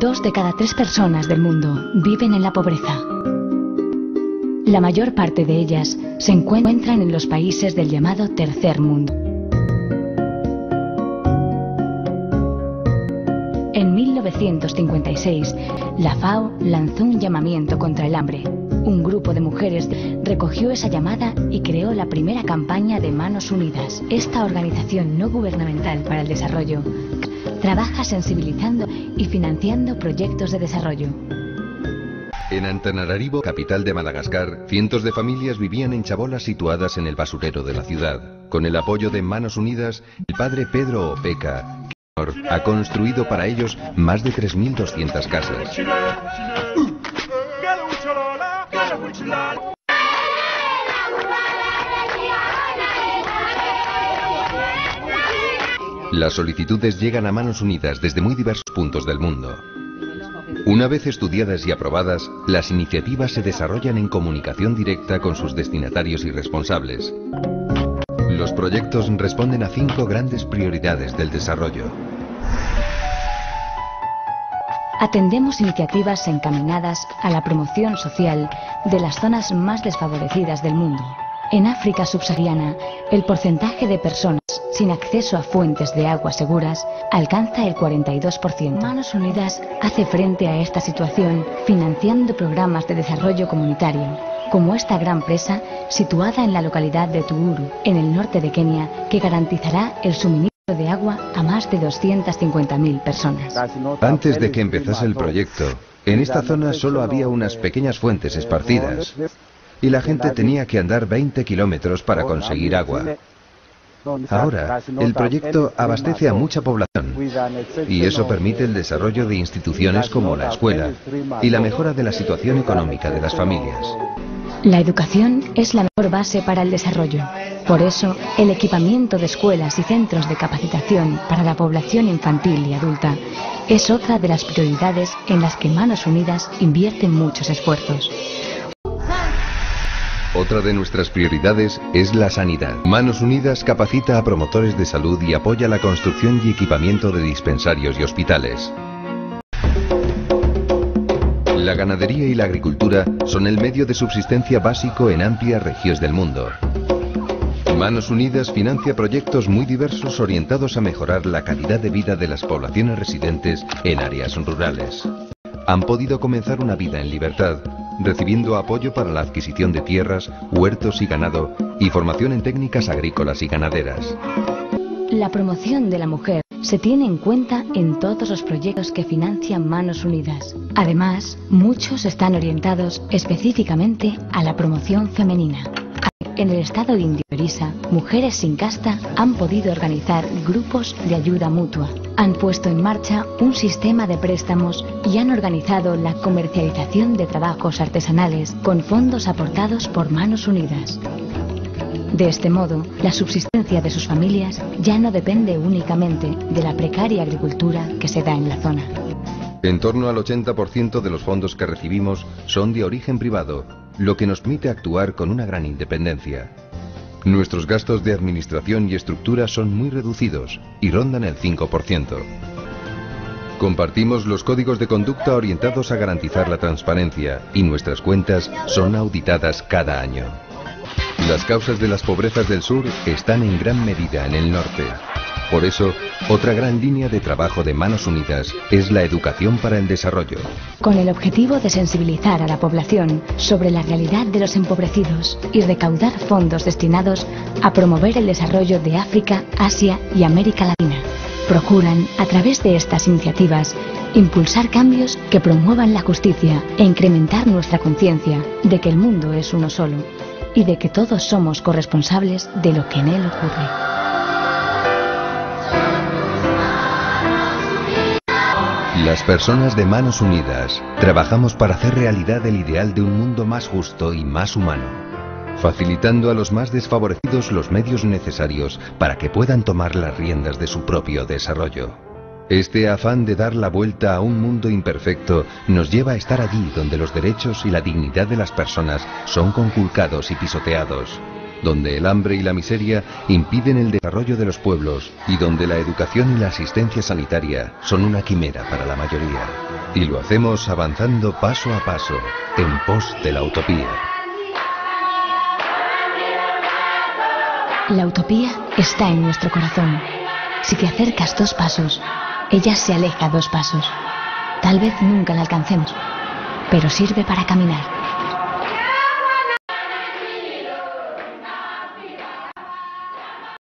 Dos de cada tres personas del mundo viven en la pobreza. La mayor parte de ellas se encuentran en los países del llamado tercer mundo. En 1956, la FAO lanzó un llamamiento contra el hambre. Un grupo de mujeres recogió esa llamada y creó la primera campaña de Manos Unidas. Esta organización no gubernamental para el desarrollo trabaja sensibilizando y financiando proyectos de desarrollo. En Antananarivo, capital de Madagascar, cientos de familias vivían en chabolas situadas en el basurero de la ciudad. Con el apoyo de Manos Unidas, el padre Pedro Opeca ha construido para ellos más de 3.200 casas. Las solicitudes llegan a Manos Unidas desde muy diversos puntos del mundo. Una vez estudiadas y aprobadas, las iniciativas se desarrollan en comunicación directa con sus destinatarios y responsables. Los proyectos responden a cinco grandes prioridades del desarrollo. Atendemos iniciativas encaminadas a la promoción social de las zonas más desfavorecidas del mundo. En África subsahariana, el porcentaje de personas sin acceso a fuentes de agua seguras alcanza el 42%. Manos Unidas hace frente a esta situación financiando programas de desarrollo comunitario, como esta gran presa situada en la localidad de Tuuru, en el norte de Kenia, que garantizará el suministro de agua a más de 250.000 personas. Antes de que empezase el proyecto, en esta zona solo había unas pequeñas fuentes esparcidas y la gente tenía que andar 20 kilómetros para conseguir agua. Ahora, el proyecto abastece a mucha población y eso permite el desarrollo de instituciones como la escuela y la mejora de la situación económica de las familias. La educación es la mejor base para el desarrollo. Por eso, el equipamiento de escuelas y centros de capacitación para la población infantil y adulta es otra de las prioridades en las que Manos Unidas invierten muchos esfuerzos. Otra de nuestras prioridades es la sanidad. Manos Unidas capacita a promotores de salud y apoya la construcción y equipamiento de dispensarios y hospitales. La ganadería y la agricultura son el medio de subsistencia básico en amplias regiones del mundo. Manos Unidas financia proyectos muy diversos orientados a mejorar la calidad de vida de las poblaciones residentes en áreas rurales. Han podido comenzar una vida en libertad recibiendo apoyo para la adquisición de tierras, huertos y ganado y formación en técnicas agrícolas y ganaderas. La promoción de la mujer se tiene en cuenta en todos los proyectos que financian Manos Unidas. Además, muchos están orientados específicamente a la promoción femenina. En el estado indio Orisa, mujeres sin casta han podido organizar grupos de ayuda mutua. Han puesto en marcha un sistema de préstamos y han organizado la comercialización de trabajos artesanales con fondos aportados por Manos Unidas. De este modo, la subsistencia de sus familias ya no depende únicamente de la precaria agricultura que se da en la zona. En torno al 80% de los fondos que recibimos son de origen privado, lo que nos permite actuar con una gran independencia. Nuestros gastos de administración y estructura son muy reducidos y rondan el 5%. Compartimos los códigos de conducta orientados a garantizar la transparencia y nuestras cuentas son auditadas cada año. Las causas de las pobrezas del sur están en gran medida en el norte. Por eso, otra gran línea de trabajo de Manos Unidas es la educación para el desarrollo. Con el objetivo de sensibilizar a la población sobre la realidad de los empobrecidos y recaudar fondos destinados a promover el desarrollo de África, Asia y América Latina. Procuran, a través de estas iniciativas, impulsar cambios que promuevan la justicia e incrementar nuestra conciencia de que el mundo es uno solo y de que todos somos corresponsables de lo que en él ocurre. Las personas de Manos Unidas trabajamos para hacer realidad el ideal de un mundo más justo y más humano, facilitando a los más desfavorecidos los medios necesarios para que puedan tomar las riendas de su propio desarrollo. Este afán de dar la vuelta a un mundo imperfecto nos lleva a estar allí donde los derechos y la dignidad de las personas son conculcados y pisoteados. Donde el hambre y la miseria impiden el desarrollo de los pueblos y donde la educación y la asistencia sanitaria son una quimera para la mayoría. Y lo hacemos avanzando paso a paso, en pos de la utopía. La utopía está en nuestro corazón. Si te acercas dos pasos, ella se aleja dos pasos. Tal vez nunca la alcancemos, pero sirve para caminar.